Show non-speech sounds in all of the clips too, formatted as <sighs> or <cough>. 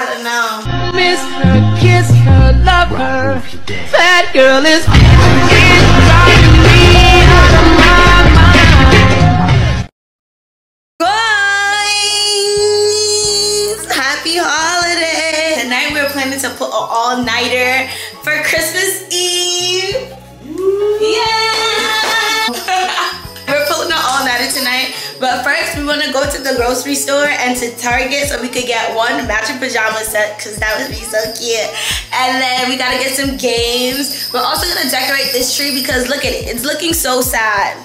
I don't know. Miss her, kiss her, love her. That girl is grocery store and to Target so we could get one matching pajama set because that would be so cute. And then we gotta get some games. We're also gonna decorate this tree because look at it, it's looking so sad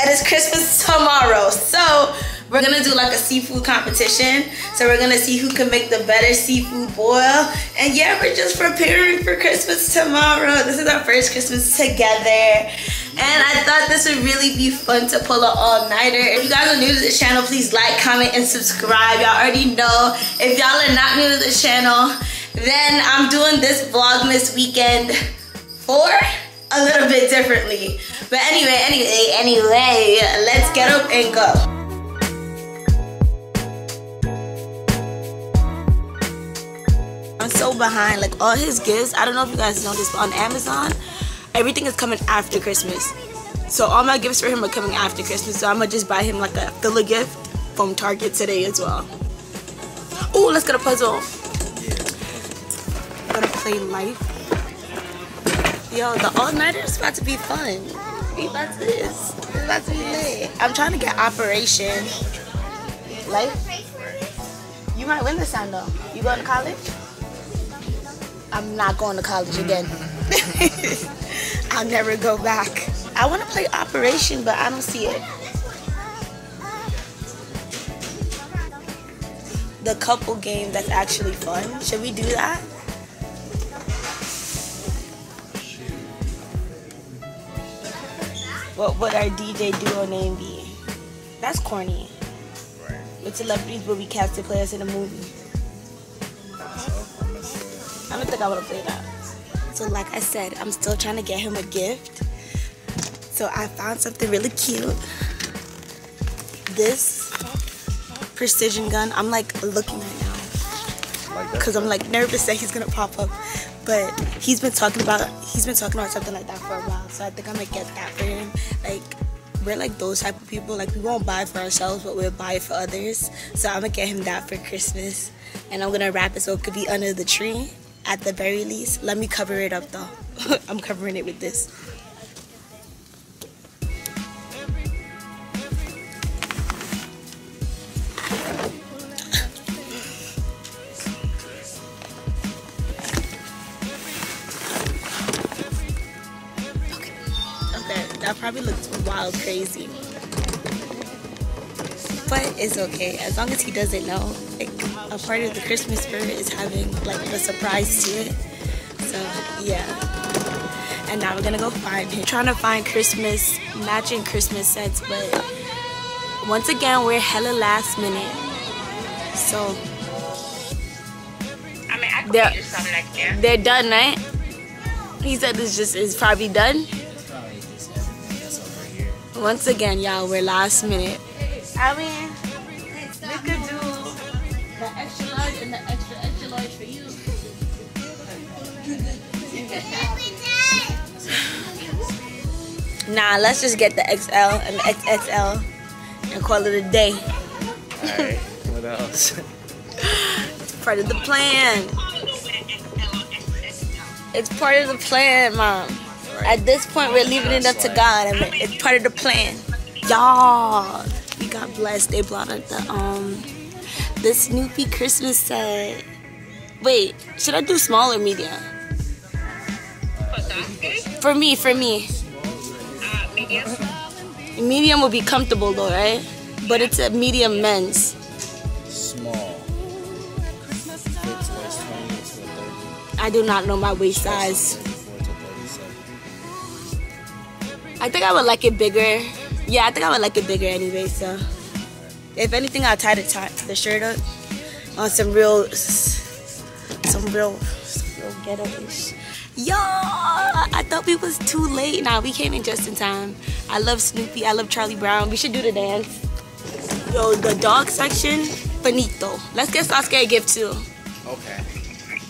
and it's Christmas tomorrow. So we're gonna do like a seafood competition. So we're gonna see who can make the better seafood boil. And yeah, we're just preparing for Christmas tomorrow. This is our first Christmas together. And I thought this would really be fun to pull an all-nighter. If you guys are new to this channel, please like, comment, and subscribe. Y'all already know. If y'all are not new to the channel, then I'm doing this Vlogmas weekend for a little bit differently. But anyway, anyway, anyway, let's get up and go. Behind. Like all his gifts, I don't know if you guys know this, but on Amazon, everything is coming after Christmas. So all my gifts for him are coming after Christmas. So I'm gonna just buy him like a filler gift from Target today as well. Oh, let's get a puzzle. I'm gonna play life. Yo, the all-nighter is about to be fun. We about to. It's about to be lit. I'm trying to get Operation Life. You might win this time though. You going to college? I'm not going to college again. <laughs> I'll never go back. I want to play Operation, but I don't see it. The couple game that's actually fun. Should we do that? What would our DJ duo name be? That's corny. What celebrities would we cast to play us in a movie? I don't think I want to play that. So like I said, I'm still trying to get him a gift. So I found something really cute. This percussion gun. I'm like looking right now because I'm like nervous that he's gonna pop up. But he's been talking about he's been talking about something like that for a while. So I think I'm gonna get that for him. Like we're like those type of people. Like we won't buy for ourselves, but we'll buy for others. So I'm gonna get him that for Christmas, and I'm gonna wrap it so it could be under the tree at the very least. Let me cover it up though. <laughs> I'm covering it with this. Okay. That probably looks wild crazy. But it's okay, as long as he doesn't know. Like a part of the Christmas spirit is having like a surprise to it. So yeah. And now we're gonna go find him. Trying to find Christmas, matching Christmas sets, but once again we're hella last minute. So I mean, I could They're- get you some next year. they're done, right? He said it's just it's probably done. Once again, y'all, we're last minute. I mean, nah, let's just get the XL and the XXL and call it a day. Alright, what else? <laughs> Part of the plan. It's part of the plan, mom. At this point, we're leaving it up to God. I mean, it's part of the plan. Y'all, we got blessed. They brought out the um, the Snoopy Christmas set. Wait, should I do small or medium? For me, for me, Uh, medium. medium will be comfortable though, right? But it's a medium men's. Small. Fits waist 20 to a 30. I do not know my waist size. 24 to 37. I think I would like it bigger. Yeah, I think I would like it bigger anyway. So, if anything, I'll tie the tie the shirt up on some real, some real, some real ghetto-ish. Yo, I thought we was too late. Nah, we came in just in time. I love Snoopy. I love Charlie Brown. We should do the dance. Yo, the dog section finito. Let's get Sasuke a gift too. Okay.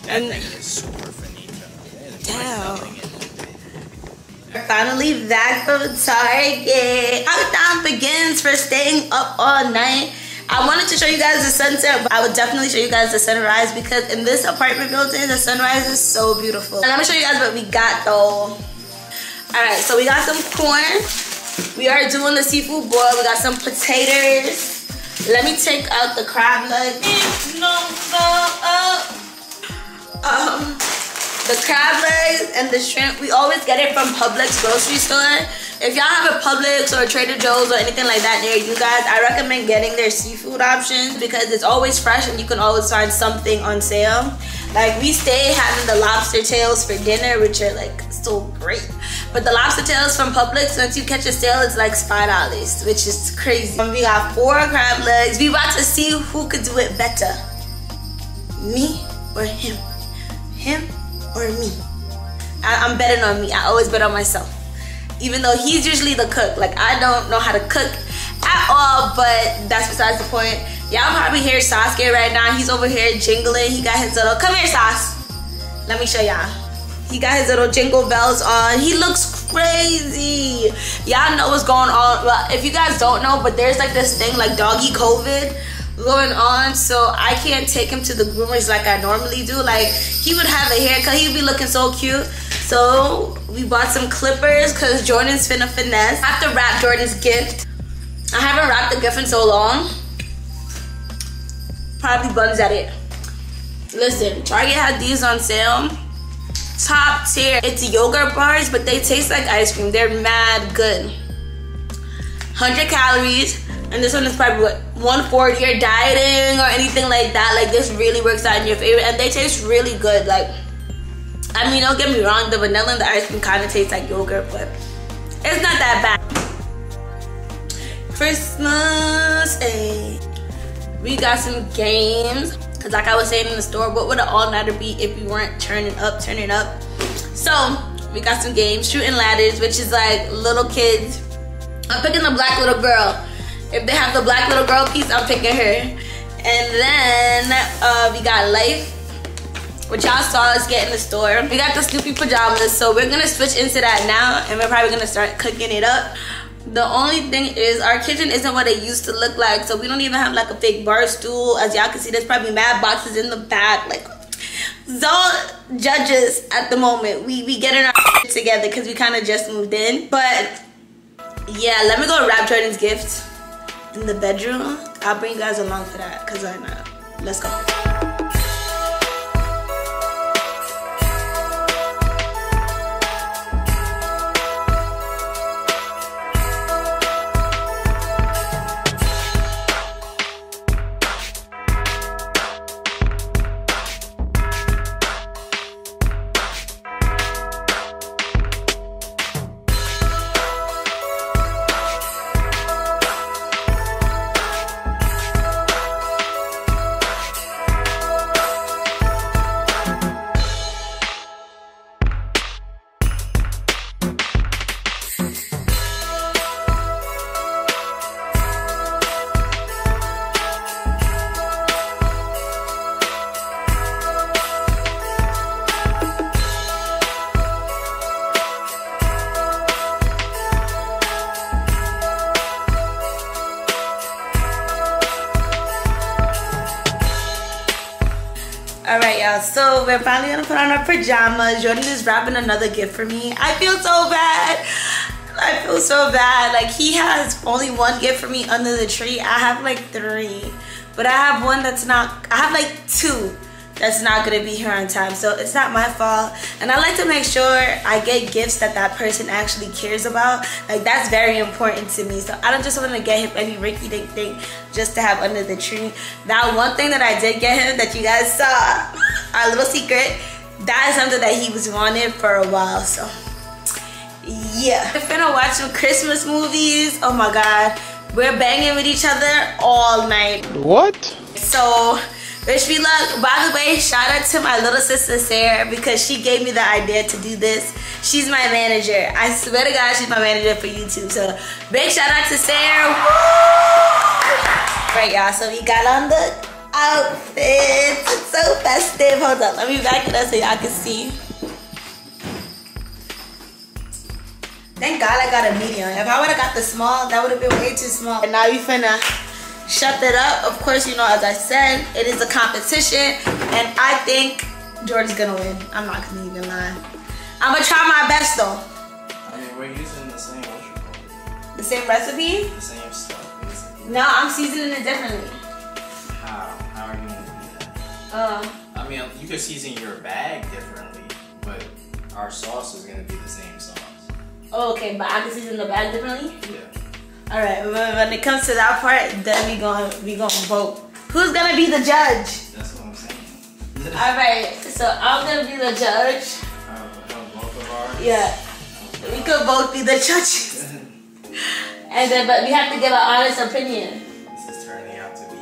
That And- thing is super finito. There's Damn. nothing in it. We're finally back from Target. Countdown begins for staying up all night. I wanted to show you guys the sunset, but I would definitely show you guys the sunrise because in this apartment building, the sunrise is so beautiful. And let me show you guys what we got though. All right, so we got some corn. We are doing the seafood boil. We got some potatoes. Let me take out the crab leg. Um, the crab legs and the shrimp, we always get it from Publix grocery store. If y'all have a Publix or a Trader Joe's or anything like that near you guys, I recommend getting their seafood options because it's always fresh and you can always find something on sale. Like we stay having the lobster tails for dinner, which are like so great. But the lobster tails from Publix, once you catch a sale, it's like five dollars, which is crazy. And we got four crab legs. We about to see who could do it better, me or him him or me. I, I'm betting on me. I always bet on myself. Even though he's usually the cook. Like I don't know how to cook at all, but that's besides the point. Y'all probably hear Sasuke right now. He's over here jingling. He got his little come here, Sas. Let me show y'all. He got his little jingle bells on. He looks crazy. Y'all know what's going on. Well, if you guys don't know, but there's like this thing like doggy COVID going on so I can't take him to the groomers like I normally do. Like he would have a haircut, he'd be looking so cute. So we bought some clippers because Jordan's finna finesse. I have to wrap Jordan's gift. I haven't wrapped the gift in so long. Probably buns at it. Listen, Target had these on sale. Top tier. It's yogurt bars, but they taste like ice cream. They're mad good. 100 calories and this one is probably what 140 you're dieting or anything like that. Like this really works out in your favor. And they taste really good. Like i mean don't get me wrong. The vanilla and the ice cream kind of tastes like yogurt but it's not that bad. Christmas day we got some games. Because like i was saying in the store what would an all-nighter be if we weren't turning up turning up? So we got some games. Chutes and Ladders which is like little kids. I'm picking the black little girl. If they have the black little girl piece, I'm picking her. And then uh, we got Life, which y'all saw us get in the store. We got the Snoopy pajamas, so we're gonna switch into that now, and we're probably gonna start cooking it up. The only thing is our kitchen isn't what it used to look like, so we don't even have like a big bar stool. As y'all can see, there's probably mad boxes in the back. Like, Zoe judges at the moment. We we getting our together because we kind of just moved in, but yeah, let me go wrap Jordan's gift in the bedroom. I'll bring you guys along for that because I know. Let's go. We're finally gonna put on our pajamas. Jordan is wrapping another gift for me. I feel so bad. I feel so bad. Like he has only one gift for me under the tree. I have like three, but I have one that's not. I have like two that's not gonna be here on time. So it's not my fault. And I like to make sure I get gifts that that person actually cares about. Like that's very important to me. So I don't just want to get him any rinky dink thing just to have under the tree. That one thing that I did get him that you guys saw, <laughs> our little secret, that is something that he was wanting for a while. So yeah. We're finna watch some Christmas movies. Oh my god. We're banging with each other all night. What? So, wish me luck. By the way, shout out to my little sister Sarah because she gave me the idea to do this. She's my manager. I swear to God, she's my manager for YouTube. So, big shout out to Sarah. Woo! Right, y'all. So, we got on the outfits. It's so festive. Hold on, let me back it up so y'all can see. Thank God I got a medium. If I would have got the small, that would have been way too small. And now we finna shut that up. Of course, you know, as I said, it is a competition, and I think Jordan's gonna win. I'm not gonna even lie. I'm gonna try my best though. I mean, we're using the same, what you call it, The same recipe? the same stuff, basically. No, I'm seasoning it differently. How? How are you gonna do that? Um, I mean, you could season your bag differently, but our sauce is gonna be the same sauce. oh, okay, but I can season the bag differently. Yeah. All right, when it comes to that part, then we going we gonna vote. Who's gonna be the judge? That's what I'm saying. <laughs> All right, so I'm gonna be the judge. Uh, both of ours. Yeah, we could both be the judges, <laughs> and then but we have to give an honest opinion. This is turning out to be.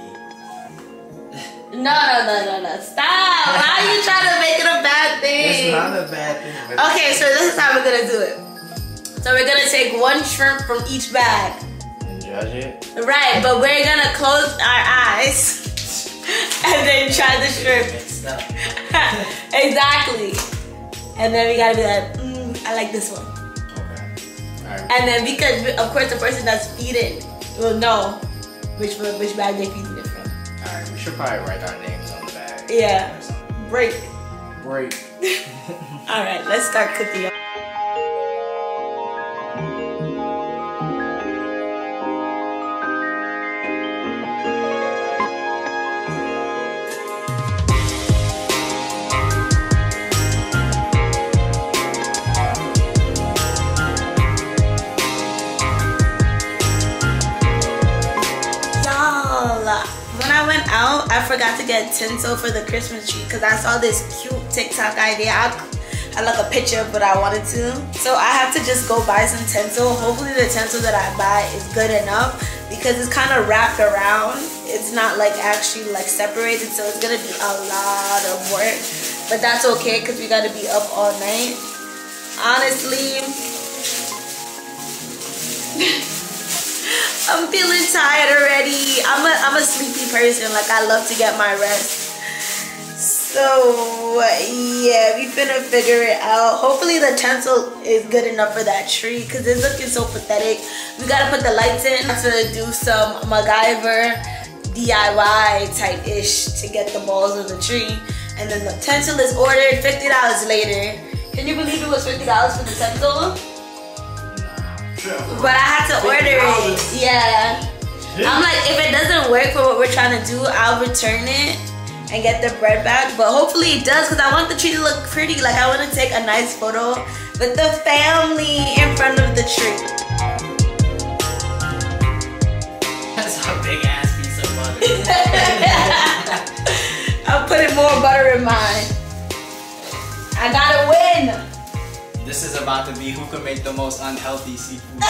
<laughs> No, no, no, no, no. Stop! Why are you trying to make it a bad thing? It's not a bad thing. Okay, so this is how we're gonna do it. So we're gonna take one shrimp from each bag. Judge it. Right, but we're gonna close our eyes <laughs> and then try the shrimp. <laughs> Exactly. And then we gotta be like, mm, I like this one. Okay. Alright. And then because of course the person that's feeding will know which which bag they feeding it from. Alright, we should probably write our names on the bag. Yeah. Break. Break. <laughs> All right, let's start cooking. Get tinsel for the Christmas tree because I saw this cute TikTok idea. I, I like a picture, but I wanted to. So I have to just go buy some tinsel. Hopefully the tinsel that I buy is good enough because it's kind of wrapped around. It's not like actually like separated, so it's gonna be a lot of work. But that's okay because we gotta be up all night. Honestly, <laughs> I'm feeling tired already. I'm a I'm a sleepy person. Like I love to get my rest. So yeah, we finna figure it out. Hopefully the tinsel is good enough for that tree because it's looking so pathetic. We gotta put the lights in to do some MacGyver DIY type ish to get the balls of the tree. And then the tinsel is ordered fifty dollars later. Can you believe it was fifty dollars for the tinsel? But I had to order it. Yeah. I'm like, if it doesn't work for what we're trying to do, I'll return it and get the bread back. But hopefully it does because I want the tree to look pretty. Like I want to take a nice photo with the family in front of the tree. That's a big ass piece of butter. <laughs> I'm putting more butter in mine. I gotta win. This is about to be who can make the most unhealthy seafood.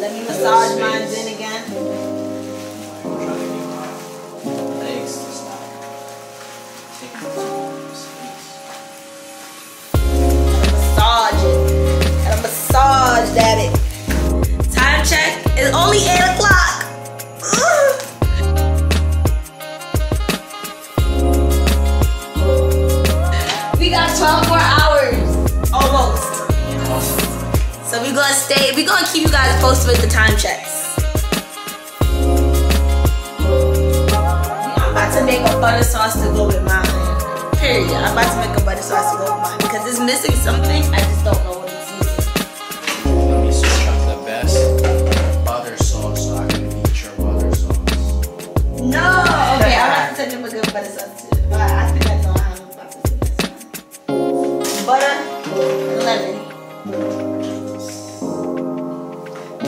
Let me massage mine in again. I'm trying to get my legs to stop. Massage it. And massage that it. Time check. It's only 8 o'clock. 24 hours. Almost. So we're gonna stay, we're gonna keep you guys posted with the time checks. I'm about to make a butter sauce to go with mine. Period. I'm about to make a butter sauce to go with mine because it's missing something. I just don't know what it's missing. Let me switch up the best butter sauce so I can eat your butter sauce. No! Okay, I'm about to send him a good butter sauce too. But I think that's all. Butter, lemon.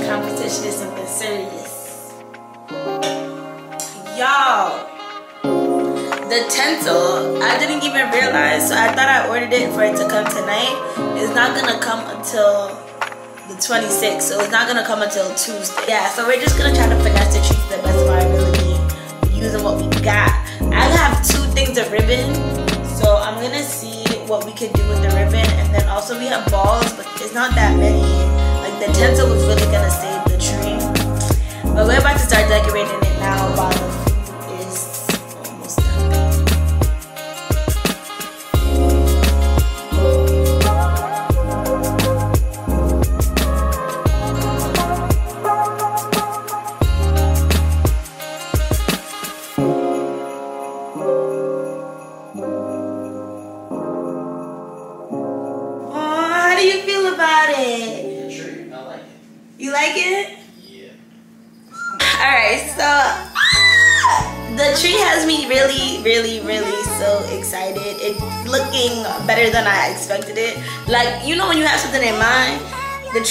Competition is something serious. Y'all. The tinsel, I didn't even realize, so I thought I ordered it for it to come tonight. It's not gonna come until the 26th, so it's not gonna come until Tuesday. Yeah, so we're just gonna try to finesse the trees to the best of our ability using what we got. I have two things of ribbon, so I'm gonna see what we can do with the ribbon, and then also we have balls, but it's not that many. Like the tinsel was really gonna save the tree. But we're about to start decorating it now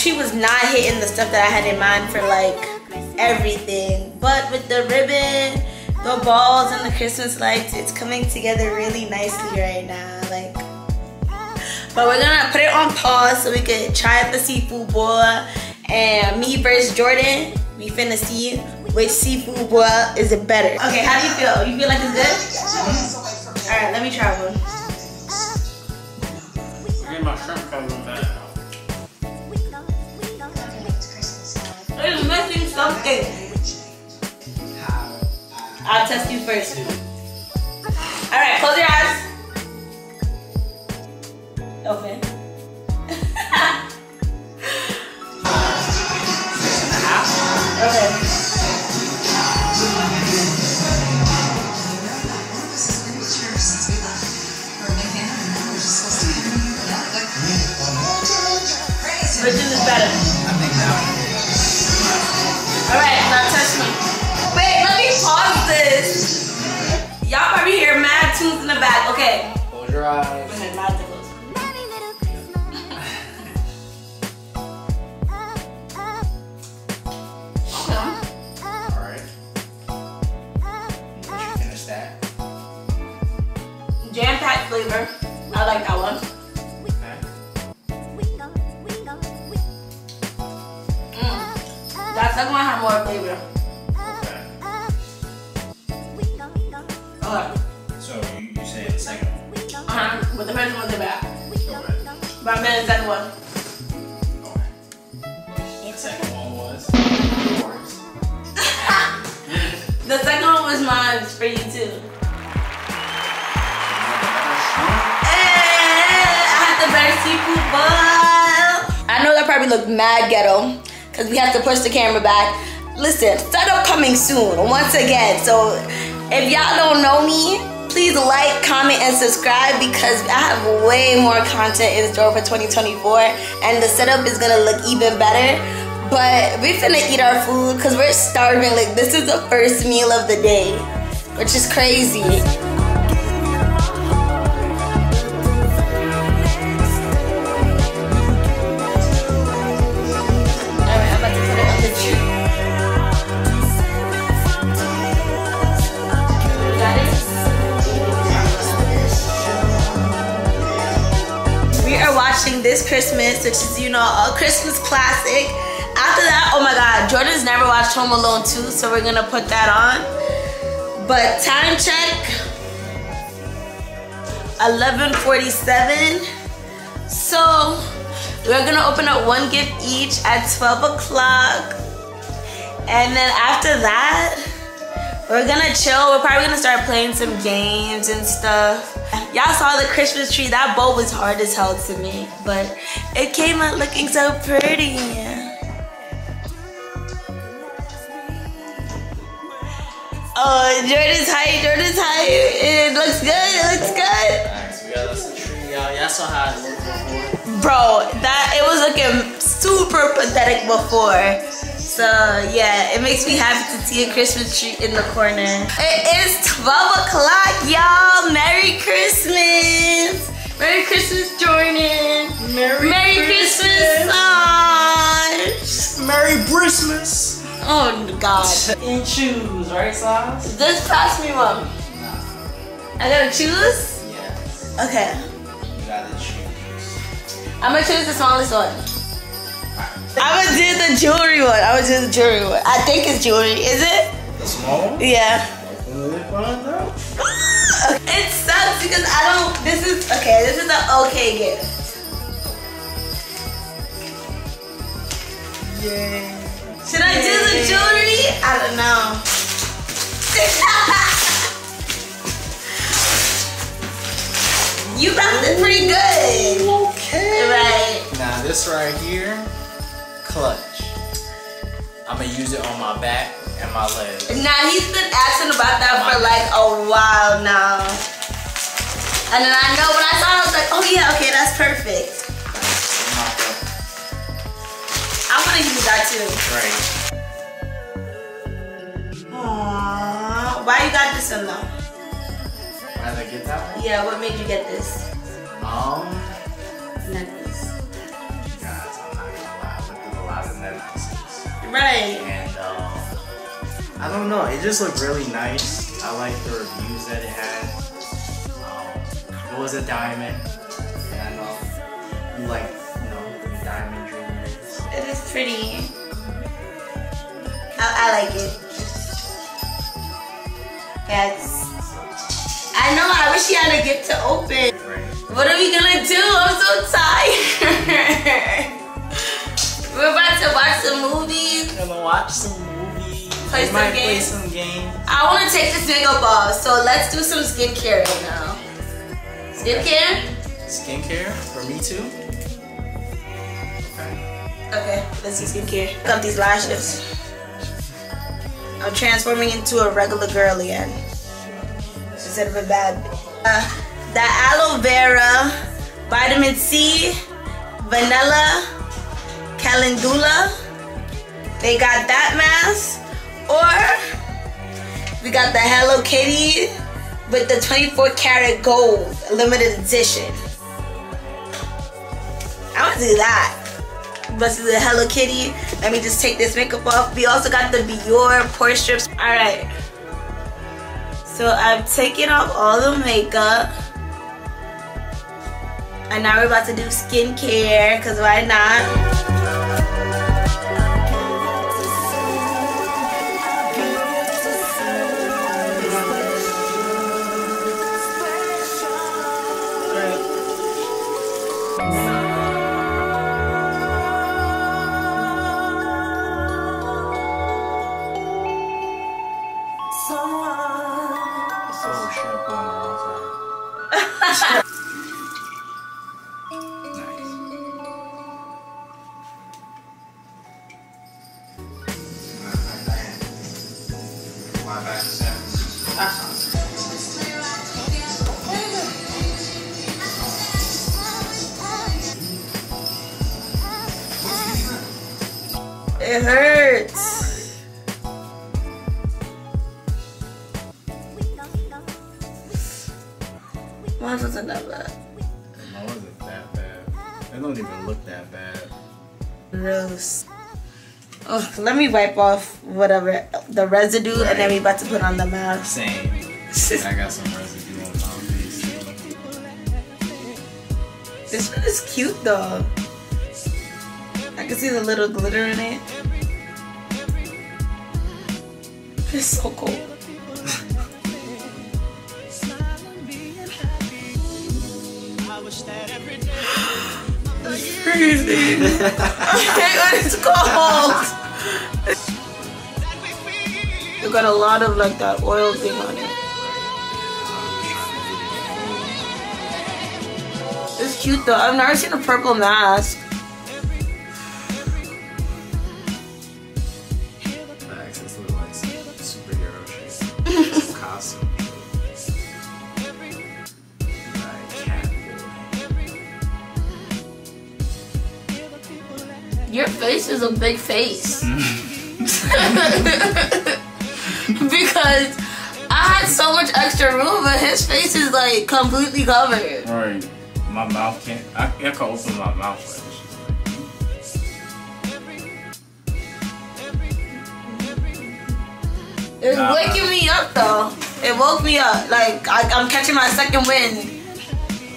tree was not hitting the stuff that I had in mind for like everything. But with the ribbon, the balls, and the Christmas lights, it's coming together really nicely right now. Like, but we're gonna put it on pause so we can try out the seafood boil. And me versus Jordan, we finna see which seafood boil is it better. Okay, how do you feel? You feel like it's good? All right, let me try one. Something. I'll test you first. All right, close your eyes. Open. okay. Which is better? Now touch me. Wait, let me pause this. Y'all probably hear mad tunes in the back. Okay. Close your eyes. Okay, mad to close. Alright. Once you finish that. Jam packed flavor. I like that one. That second one had more flavor. Okay. Okay. So you, you say the second one. Uh-huh. But the first one was the bad. Okay. But I'm in the second one. Okay. The second one was yours. <laughs> The second one was mine for you too. Eh, I had the better seafood boil. I know that probably looked mad ghetto because we have to push the camera back. Listen, setup coming soon once again. So if y'all don't know me, please like, comment, and subscribe because I have way more content in store for 2024 and the setup is gonna look even better. But we finna eat our food because we're starving. Like this is the first meal of the day, which is crazy. Christmas, which is, you know, a Christmas classic. After that, oh my god, Jordan's never watched Home Alone 2, so we're gonna put that on. But time check 11:47. So we're gonna open up one gift each at 12 o'clock. And then after that, we're gonna chill. We're probably gonna start playing some games and stuff. Y'all saw the Christmas tree. That bow was hard as hell to me, but it came out looking so pretty. Oh, Jordan's height, Jordan's height. It looks good, it looks good. Bro, that it was looking super pathetic before. So yeah, it makes me happy to see a Christmas tree in the corner. It is 12 o'clock, y'all. Merry Christmas. Merry Christmas, Jordan. Merry, Merry Christmas, Sarge. Merry Christmas! Oh God. And choose, right, Sauce? Just pass me one. Nah. I gotta choose? Yes. Okay. You gotta choose. I'm gonna choose the smallest one. I'm gonna do the jewelry one. I would do the jewelry one. I think it's jewelry. Is it? The small one? Yeah. Will it find out? It sucks because I don't. This is okay. This is an okay gift. Yeah. Should I do the jewelry? I don't know. <laughs> you wrapped it pretty good. Okay. Right. Now this right here, clutch. I'm gonna use it on my back and my legs. Now he's been asking about that for like a while now. And then I know when I saw it, I was like, oh yeah, okay, that's perfect. I want to use that too. Right. Why you got this one though? Why did I get that one? Yeah, what made you get this Um, necklace? Lot of. Right. And um, I don't know, it just looked really nice. I like the reviews that it had. Um, it was a diamond, and I know you like, you know, the diamond jewelry. It is pretty. I, I like it. Yes. I know. I wish you had a gift to open. Right. What are we gonna do? I'm so tired. <laughs> We're about to watch some movies. Gonna watch some movies. Play we some might play games. some games. I want to take this makeup off, so let's do some skincare right now. Skincare? Skincare for me too. Okay. Okay, let's do skincare. Look up these lashes. I'm transforming into a regular girl again. Instead of a bad. Uh, the aloe vera, vitamin C, vanilla, calendula. They got that mask. Or we got the Hello Kitty with the 24 karat gold limited edition. I want to do that versus the Hello Kitty. Let me just take this makeup off. We also got the Biore pore strips. All right. So I've taken off all the makeup. And now we're about to do skincare, because why not? It don't even look that bad. Gross. Oh, let me wipe off whatever the residue, and then we about to put on the mask. Same. I got some residue on my face. This one is cute though. I can see the little glitter in it. It's so cool. Freezing. It's cold. You got a lot of like that oil thing on it. It's cute though. I've never seen a purple mask. A big face. <laughs> because I had so much extra room, but his face is like completely covered. Right. My mouth can't. I, I can open my mouth. It's Nah. waking me up though. It woke me up. Like I, I'm catching my second wind.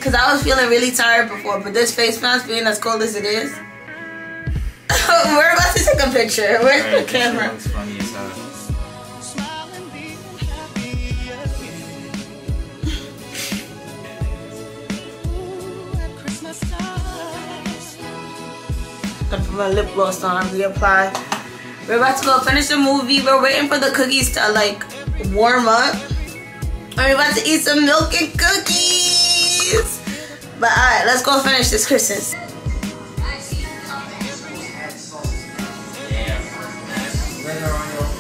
Cause I was feeling really tired before, but this face mask being as cold as it is. <laughs> We're about to take a picture. Where's Right, the <laughs> camera? looks funny as hell. Put my lip gloss on, reapply. We're about to go finish the movie. We're waiting for the cookies to like warm up. And we're about to eat some milk and cookies. But alright, let's go finish this Christmas.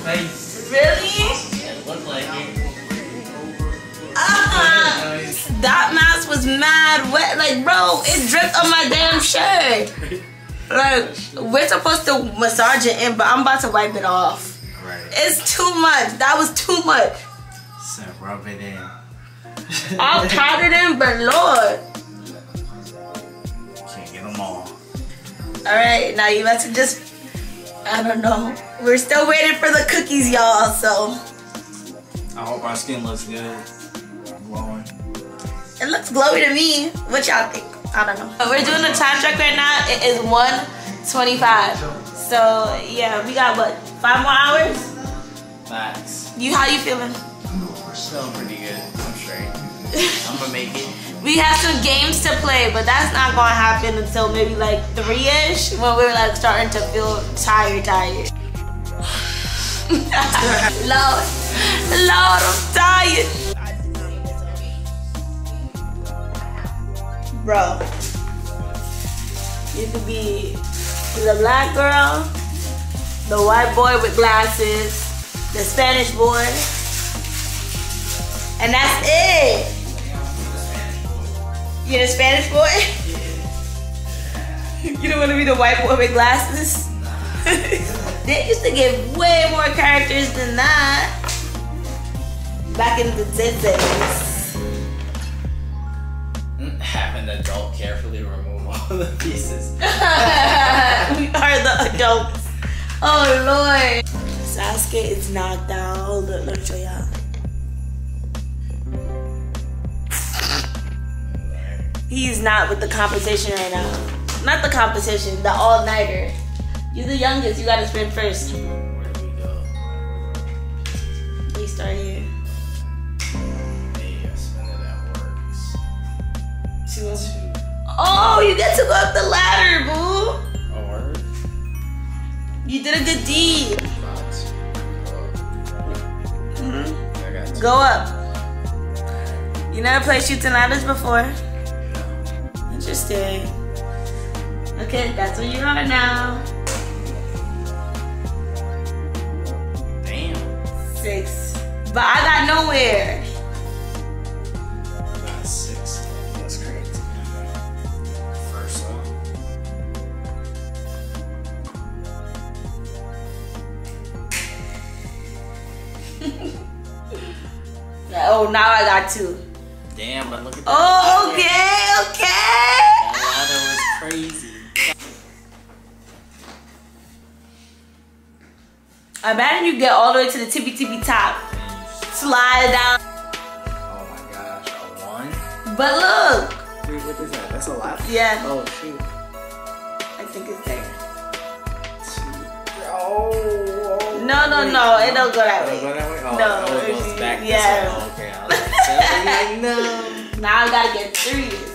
Face. Really? It looked like it. That mask was mad wet. Like, bro, it dripped on my damn shirt. Like, we're supposed to massage it in, but I'm about to wipe it off. Right. It's too much. That was too much. So rub it in. <laughs> I'll count it in, but Lord. Can't get them all. All right, now you have to just, I don't know. We're still waiting for the cookies, y'all. So I hope our skin looks good. Glowing. it looks glowy to me. What y'all think? I don't know. We're doing the time check right now. It is 1:25. So yeah, we got what? Five more hours. Max. You how you feeling? We're still pretty good. I'm straight. <laughs> I'm gonna make it. We have some games to play, but that's not gonna happen until maybe like three-ish when we're like starting to feel tired, tired. <laughs> Lord, Lord, I'm tired. Bro, you could be the black girl, the white boy with glasses, the Spanish boy, and that's it. You're the Spanish boy? <laughs> you don't want to be the white boy with glasses? <laughs> they used to give way more characters than that. Back in the days. <laughs> Have an adult carefully remove all the pieces. we are the adults. Oh Lord. Sasuke is knocked out. Hold up, let me show y'all. He's not with the competition right now. Not the competition, the all nighter. You're the youngest, you gotta spin first. Where do we go? We start here. Hey, I spent it at work. Two. Two. Oh, you get to go up the ladder, boo. Oh, word? You did a good deed. Two. hmm I got two. Go up. You never played Chutes and Ladders before? Interesting. Okay, that's where you are now. Damn. Six. But I got nowhere. I got six. That's crazy. First up. <laughs> Oh, now I got two. Damn, but look at that. Oh, okay, okay. That ladder was crazy. Imagine you get all the way to the tippy tippy top, slide down. Oh my gosh, a one? But look, Wait, what is that? That's a lot. Yeah. Oh shoot. I think it's there. Oh. oh, No, no, wait. no, it don't go that way. go that way? Oh, No, oh, it goes back this yeah. way. Oh, okay. Like, <laughs> no. Now I gotta get serious.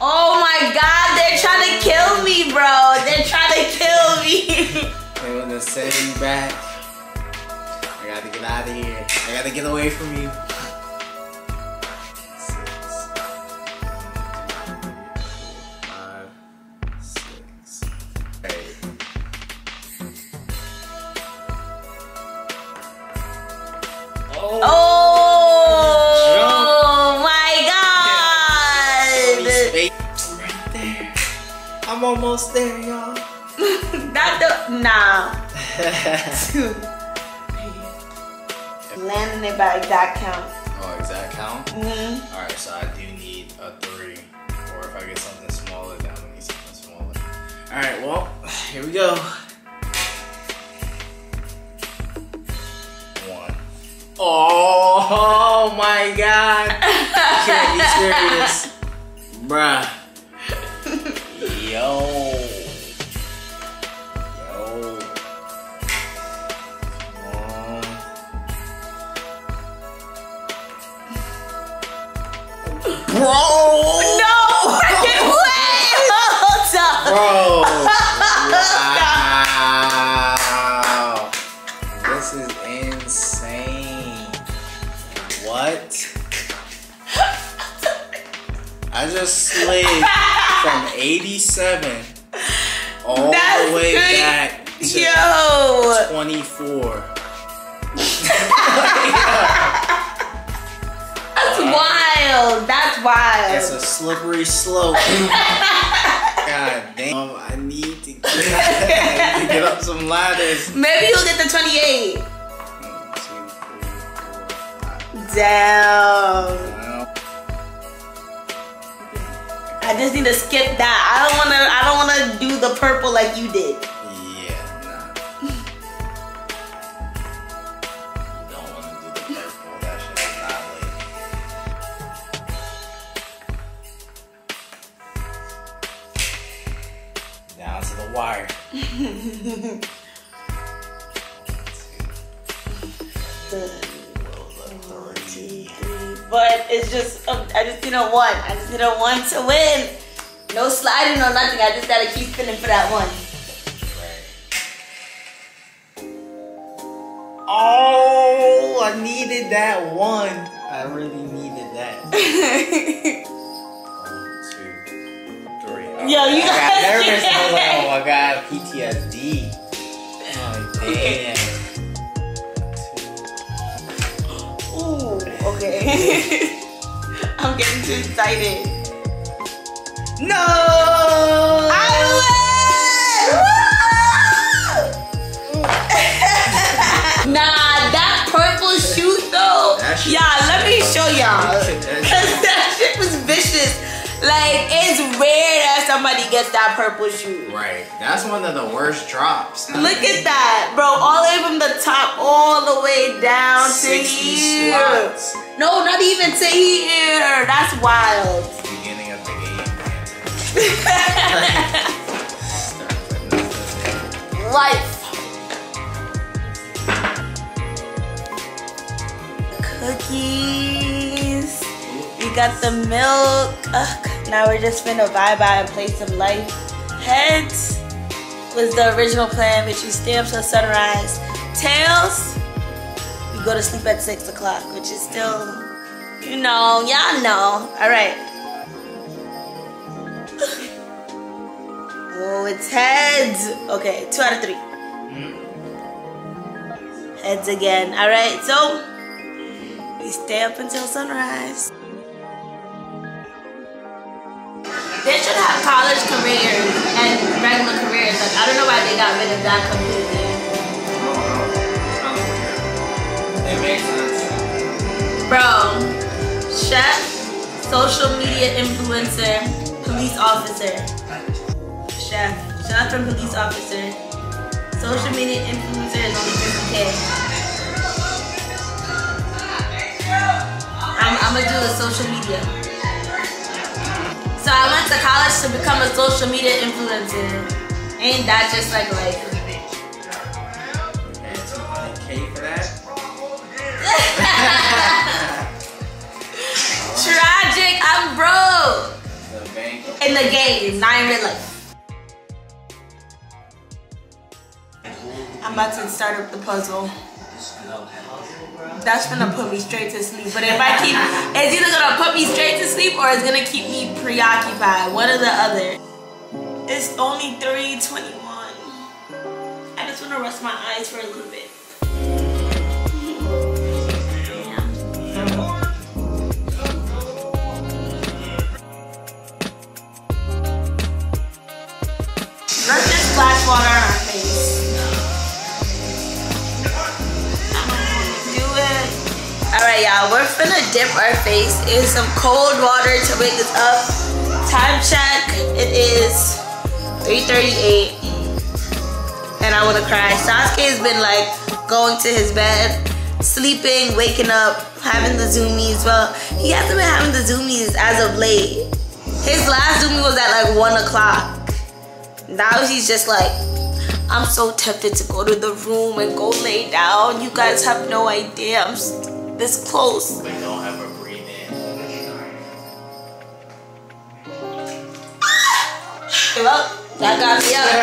Oh my god, they're trying to kill me, bro. They're trying to kill me. They want to send me back. I gotta get out of here. I gotta get away from you. Oh. oh my god. Right there. I'm almost there, y'all. <laughs> Not the nah. <laughs> Landing it by exact count. oh, exact count? hmm Alright, so I do need a three. Or if I get something smaller, then I need something smaller. Alright, well, <sighs> here we go. Oh, my god. Can't be serious. Bruh. Yo. Yo. Bro! What? <laughs> I just slid from 87 all That's the way back to Yo! 24. That's wild. That's wild. It's a slippery slope. God damn, I need to get, <laughs> I need to get up some ladders. Maybe you'll get the 28. Well, I just need to skip that. I don't wanna I don't wanna do the purple like you did. yeah, nah. Don't want to do the purple. That shit is not lit. Down to the wire. But it's just um, I just need a one. I just need a one to win. No sliding or nothing. I just gotta keep spinning for that one. Oh, I needed that one. I really needed that. <laughs> one, two, three. Oh, Yo, you I got got- nervous. I was like, oh my god, PTSD. Oh damn. Ooh, <laughs> okay. I'm getting too excited. No. I win! nah, that purple chute though. That shit- Yeah, let me show y'all. That shit- Cause <laughs> that shit was vicious. Like it's rare that somebody gets that purple shoe. Right. That's one of the worst drops. Look at that, bro. All the way from the top, all the way down to 60 here. slots. No, not even to here. That's wild. Beginning of the game. man. Start putting this in. Life. Cookies. Got the milk. Ugh, now we're just gonna vibe out and play some life. Heads was the original plan, which we stay up till sunrise. Tails, we go to sleep at six o'clock, which is still, you know, y'all know. All right. <sighs> Oh, it's heads. Okay, two out of three. Hmm? Heads again. All right, so we stay up until sunrise. They should have college careers and regular careers. Like I don't know why they got rid of that completely. It makes sense. Bro, chef, social media influencer, police officer. Chef, chef and police officer. Social media influencer is only 50k. I'm, I'm gonna do the social media. So I went to college to become a social media influencer. Ain't that just like life? 200k for that? Tragic, I'm broke. The bank. In the game, not in real life. I'm about to start up the puzzle. That's gonna put me straight to sleep. But if I keep, it's either gonna put me straight to sleep or it's gonna keep me preoccupied. One or the other. It's only 3:21. I just wanna rest my eyes for a little bit. Let's just splash water Alright, y'all. We're finna dip our face in some cold water to wake us up. Time check. It is 3:38, and I wanna cry. Sasuke has been like going to his bed, sleeping, waking up, having the zoomies. Well, he hasn't been having the zoomies as of late. His last zoomie was at like one o'clock. Now he's just like, I'm so tempted to go to the room and go lay down. You guys have no idea. This close. But don't ever breathe in. Well, that got me up. <laughs>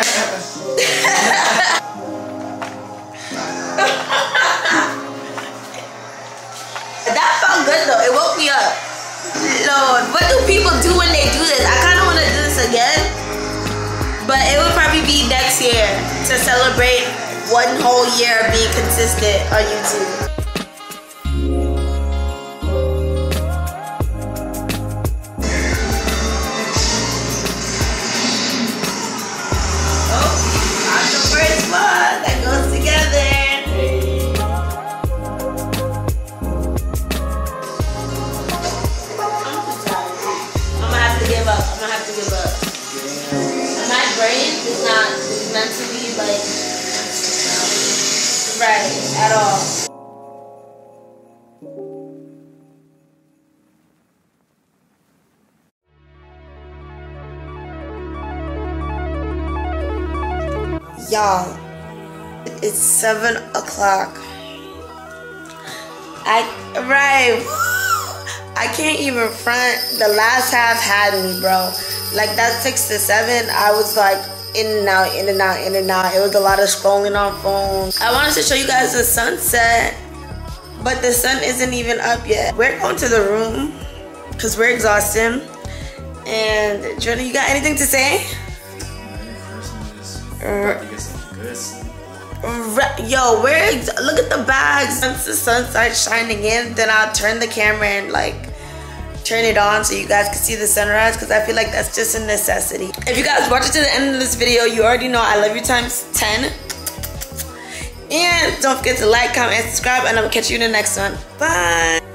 that felt good though. It woke me up. Lord, what do people do when they do this? I kind of want to do this again, but it would probably be next year to celebrate one whole year of being consistent on YouTube. that goes together. I'm gonna have to give up. I'm gonna have to give up. My brain is not mentally like right at all. Y'all, it's seven o'clock. I right. I can't even front. The last half had me, bro. Like that six to seven, I was like in and out, in and out, in and out. It was a lot of scrolling on phones. I wanted to show you guys the sunset, but the sun isn't even up yet. We're going to the room because we're exhausted. And Jordan, you got anything to say? Yo, where? Look at the bags. Once the sun starts shining in, then I'll turn the camera and like turn it on so you guys can see the sunrise because I feel like that's just a necessity. If you guys watch it to the end of this video, you already know I love you times 10. And don't forget to like, comment, and subscribe, and i'll catch you in the next one. Bye.